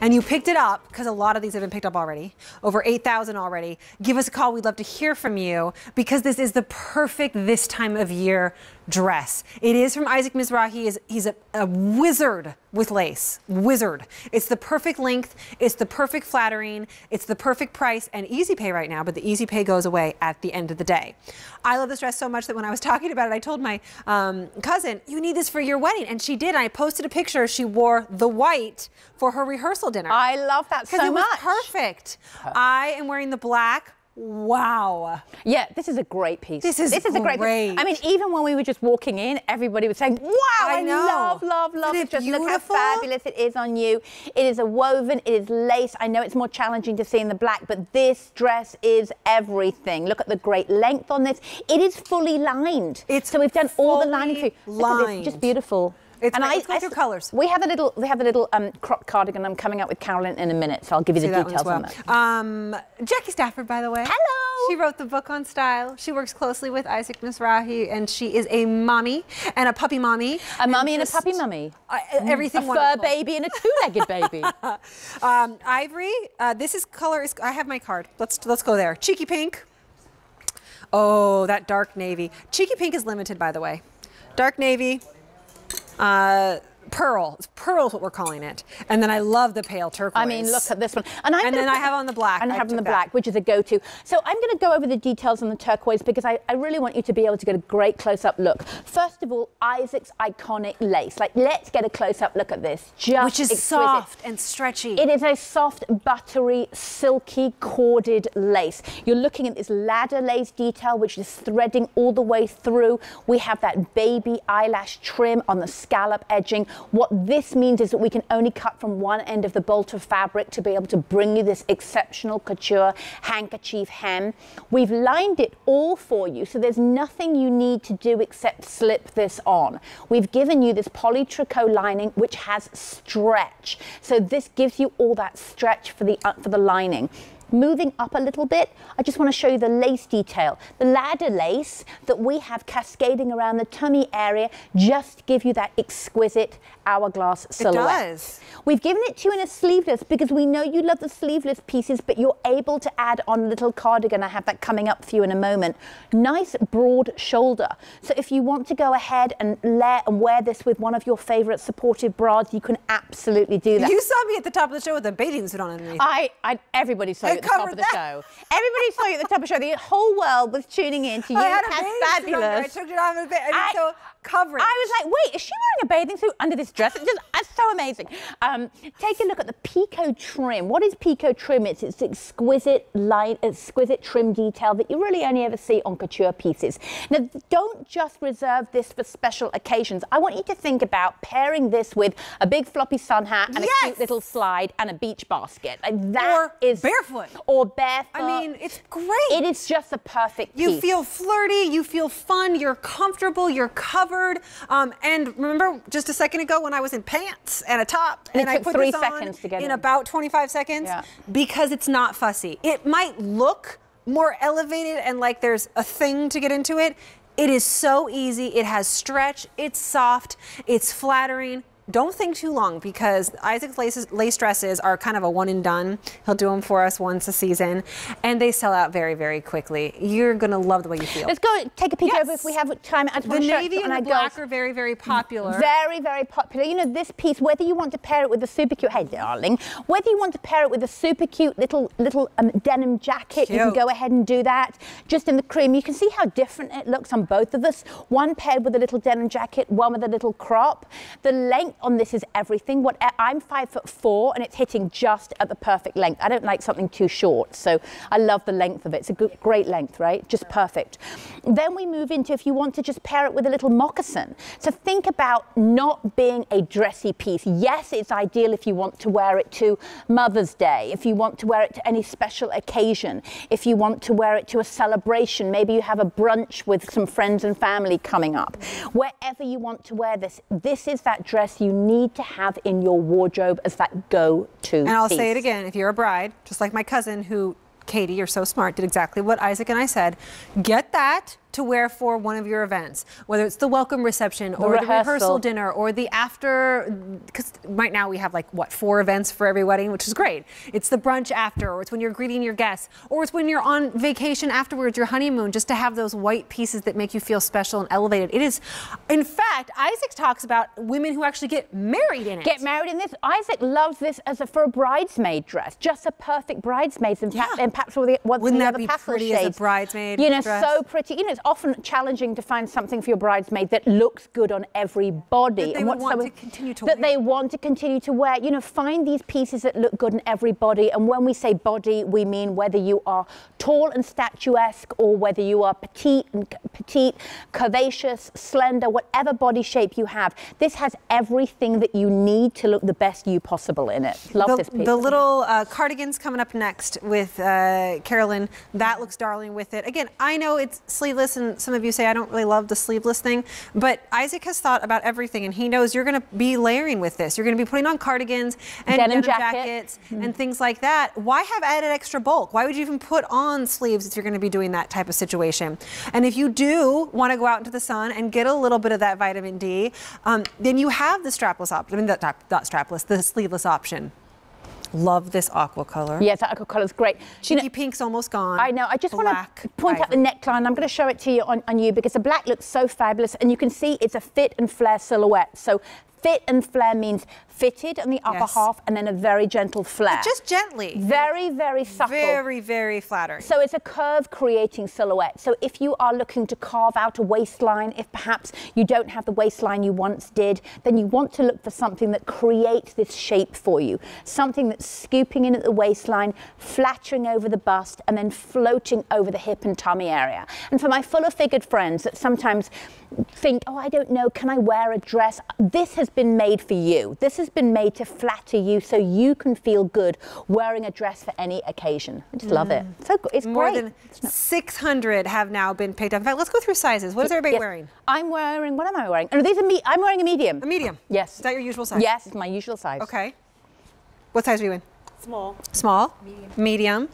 and you picked it up, because a lot of these have been picked up already, over 8,000 already, give us a call. We'd love to hear from you because this is the perfect this time of year dress. It is from Isaac Mizrahi. He's a, a wizard with lace. Wizard. It's the perfect length. It's the perfect flattering. It's the perfect price and easy pay right now, but the easy pay goes away at the end of the day. I love this dress so much that when I was talking about it, I told my um, cousin, you need this for your wedding. And she did. I posted a picture. She wore the white for her rehearsal dinner. I love that so it much. Was perfect. perfect. I am wearing the black Wow. Yeah, this is a great piece. This is, this is a great piece. I mean, even when we were just walking in, everybody was saying, wow, I, I love, love, love it. Just beautiful? look how fabulous it is on you. It is a woven, it is lace. I know it's more challenging to see in the black, but this dress is everything. Look at the great length on this. It is fully lined. It's so we've done all the lining for you. Lined. Look at this, just beautiful. It's and I, I, colors. We have a little, we have a little um, crop cardigan. I'm coming up with Carolyn in a minute, so I'll give you See the details well. on that. Um, Jackie Stafford, by the way. Hello. She wrote the book on style. She works closely with Isaac Mizrahi, and she is a mommy and a puppy mommy. A mommy and, and a puppy mommy. Uh, everything. A wonderful. fur baby and a two-legged baby. um, Ivory. Uh, this is color. Is, I have my card. Let's let's go there. Cheeky pink. Oh, that dark navy. Cheeky pink is limited, by the way. Dark navy. Uh, pearl. It's pearl is what we're calling it. And then I love the pale turquoise. I mean, look at this one. And, I'm and then I have on the black. And I have on the that. black, which is a go-to. So I'm going to go over the details on the turquoise because I, I really want you to be able to get a great close-up look. First of all, Isaac's iconic lace. Like, let's get a close-up look at this. Just Which is exquisite. soft and stretchy. It is a soft, buttery, silky, corded lace. You're looking at this ladder lace detail, which is threading all the way through. We have that baby eyelash trim on the scallop edging. What this means is that we can only cut from one end of the bolt of fabric to be able to bring you this exceptional couture handkerchief hem. We've lined it all for you, so there's nothing you need to do except slip this on. We've given you this poly tricot lining, which has stretch. So this gives you all that stretch for the, uh, for the lining. Moving up a little bit, I just want to show you the lace detail. The ladder lace that we have cascading around the tummy area just give you that exquisite hourglass silhouette. It does. We've given it to you in a sleeveless because we know you love the sleeveless pieces, but you're able to add on a little cardigan. I have that coming up for you in a moment. Nice broad shoulder. So if you want to go ahead and layer and wear this with one of your favorite supportive bras, you can absolutely do that. You saw me at the top of the show with a bathing suit on underneath. I, I everybody saw at the top of the show. Everybody saw you at the top of the show. The whole world was tuning in to you. I had a bathing. I took it off a bit. I, so coverage. I was like, wait, is she wearing a bathing suit under this dress? It's just it's so amazing. Um, take a look at the Picot trim. What is Picot trim? It's it's exquisite light, exquisite trim detail that you really only ever see on couture pieces. Now, don't just reserve this for special occasions. I want you to think about pairing this with a big floppy sun hat and yes. a cute little slide and a beach basket. Like that or is barefoot. Or barefoot. I mean, it's great. It is just a perfect You piece. feel flirty, you feel fun, you're comfortable, you're covered. Um, and remember just a second ago when I was in pants and a top and, and I put three this on seconds to get in in. about 25 seconds Yeah. because it's not fussy. It might look more elevated and like there's a thing to get into it. It is so easy. It has stretch. It's soft. It's flattering. Don't think too long because Isaac's lace, lace dresses are kind of a one and done. He'll do them for us once a season, and they sell out very, very quickly. You're gonna love the way you feel. Let's go take a peek Yes. over if we have time. I the navy and the black are very, very popular. Very, very popular. You know, this piece, whether you want to pair it with a super cute, hey darling, whether you want to pair it with a super cute little little um, denim jacket, you can go ahead and do that. Just in the cream, you can see how different it looks on both of us. One paired with a little denim jacket, one with a little crop. The length on this is everything. What eh, I'm five foot four, and it's hitting just at the perfect length. I don't like something too short, so I love the length of it. It's a good, great length, right? Just perfect. Then we move into if you want to just pair it with a little moccasin. So think about not being a dressy piece. Yes, it's ideal if you want to wear it to Mother's Day, if you want to wear it to any special occasion, if you want to wear it to a celebration, maybe you have a brunch with some friends and family coming up. Wherever you want to wear this, this is that dress you need to have in your wardrobe as that go-to And I'll piece. say it again, if you're a bride, just like my cousin who Katie, you're so smart, did exactly what Isaac and I said. Get that to wear for one of your events, whether it's the welcome reception or the rehearsal. rehearsal dinner or the after, because right now we have like what four events for every wedding, which is great. It's the brunch after, or it's when you're greeting your guests, or it's when you're on vacation afterwards, your honeymoon, just to have those white pieces that make you feel special and elevated. It is, in fact, Isaac talks about women who actually get married in it. Get married in this. Isaac loves this as a for a bridesmaid dress, just a perfect bridesmaid, and, perhaps- Yeah. and perhaps with the, with Wouldn't the that be pretty as a shades. bridesmaid You know, dress? so pretty. You know, it's often challenging to find something for your bridesmaid that looks good on every body. That they and what want to continue to that wear. they want to continue to wear. You know, find these pieces that look good on every body. And when we say body, we mean whether you are tall and statuesque or whether you are petite and petite, curvaceous, slender, whatever body shape you have. This has everything that you need to look the best you possible in it. Love the, this piece. the little uh, cardigans coming up next with uh, Carolyn. That looks darling with it. Again, I know it's sleeveless, and some of you say I don't really love the sleeveless thing, but Isaac has thought about everything, and he knows you're going to be layering with this. You're going to be putting on cardigans and Denim denim, jacket. jackets and things like that. Why have added extra bulk? Why would you even put on sleeves if you're going to be doing that type of situation? And if you do want to go out into the sun and get a little bit of that vitamin D, um, then you have the strapless option. I mean, not strapless, the sleeveless option. Love this aqua color. yes, that aqua color is great. You know- Cheeky pink's almost gone. I know. I just want to point out the neckline. I'm going to show it to you on, on you because the black looks so fabulous, and you can see it's a fit and flare silhouette. So fit and flare means fitted on the upper Yes. half, and then a very gentle flare. Just gently. very, very subtle. Very, very flattering. So it's a curve creating silhouette. So if you are looking to carve out a waistline, if perhaps you don't have the waistline you once did, then you want to look for something that creates this shape for you. Something that's scooping in at the waistline, flattering over the bust, and then floating over the hip and tummy area. And for my fuller figured friends that sometimes think, oh, I don't know, can I wear a dress? This has been made for you. This has been made to flatter you so you can feel good wearing a dress for any occasion. I just love it. Mm. So good. It's More great. than 600 have now been picked up. In fact, let's go through sizes. What is everybody Yes. wearing? I'm wearing, what am I wearing? Oh, these are me. I'm wearing a medium. A medium. Yes. Is that your usual size? Yes, it's my usual size. Okay. What size are you in? Small. Small? Medium. Medium.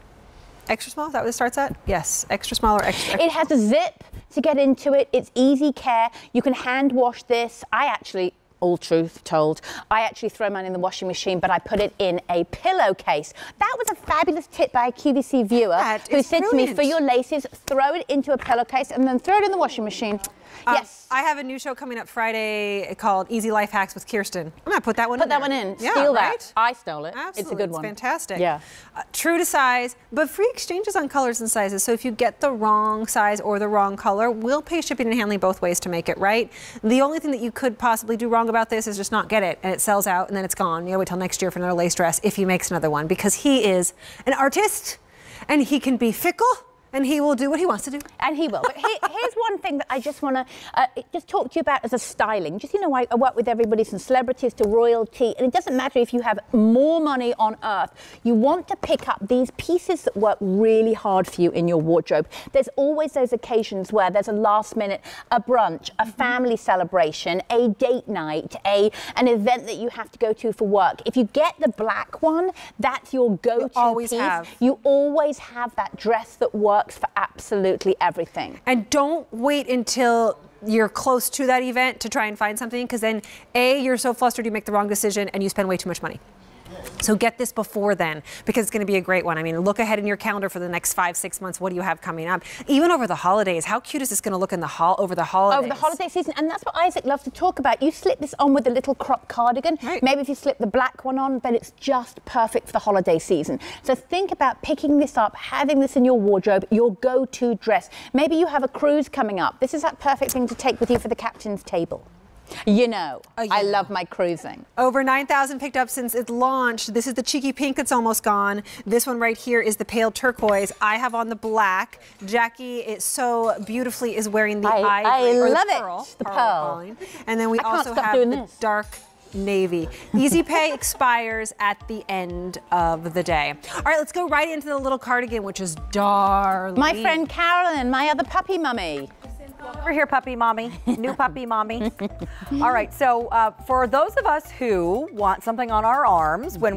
Extra small? Is that what it starts at? Yes. Extra small or extra? It has a zip to get into it. It's easy care. You can hand wash this. I actually, all truth told, I actually throw mine in the washing machine, but I put it in a pillowcase. That was a fabulous tip by a QVC viewer That who said to me, for your laces, throw it into a pillowcase and then throw it in the washing machine. Um, yes. I have a new show coming up Friday called Easy Life Hacks with Kirsten. I'm gonna put that one Put in. that there. one in. Yeah, Steal right? that. I stole it. Absolutely. It's a good one. It's fantastic. Yeah. Uh, true to size, but free exchanges on colors and sizes. So if you get the wrong size or the wrong color, we'll pay shipping and handling both ways to make it right. The only thing that you could possibly do wrong about this is just not get it and it sells out and then it's gone. You gotta wait till next year for another lace dress if he makes another one because he is an artist and he can be fickle and he will do what he wants to do. And he will. But here, here's one thing that I just want to uh, just talk to you about as a styling. Just, you know, I, I work with everybody from celebrities to royalty, and it doesn't matter if you have more money on earth. You want to pick up these pieces that work really hard for you in your wardrobe. There's always those occasions where there's a last minute, a brunch, a family celebration, a date night, a an event that you have to go to for work. If you get the black one, that's your go-to always piece. have. You always have that dress that works for absolutely everything. And don't wait until you're close to that event to try and find something because then A, you're so flustered you make the wrong decision and you spend way too much money. So get this before then because it's going to be a great one. I mean, look ahead in your calendar for the next five, six months. What do you have coming up? Even over the holidays, how cute is this going to look in the hall over the holidays? over the holiday season, and that's what Isaac loves to talk about. You slip this on with a little crop cardigan. Right. Maybe if you slip the black one on, then it's just perfect for the holiday season. So think about picking this up, having this in your wardrobe, your go-to dress. Maybe you have a cruise coming up. This is that perfect thing to take with you for the captain's table. You know, Oh, I love my cruising. Over 9,000 picked up since it launched. This is the cheeky pink that's almost gone. This one right here is the pale turquoise. I have on the black. Jackie, it so beautifully is wearing the I- I ivory. or love the it. pearl. The pearl, pearl. And then we I also have the this. dark navy. Easy pay expires at the end of the day. All right, let's go right into the little cardigan, which is darling. My friend Carolyn, my other puppy mummy. Over here, puppy mommy, new puppy mommy. All right, so uh, for those of us who want something on our arms when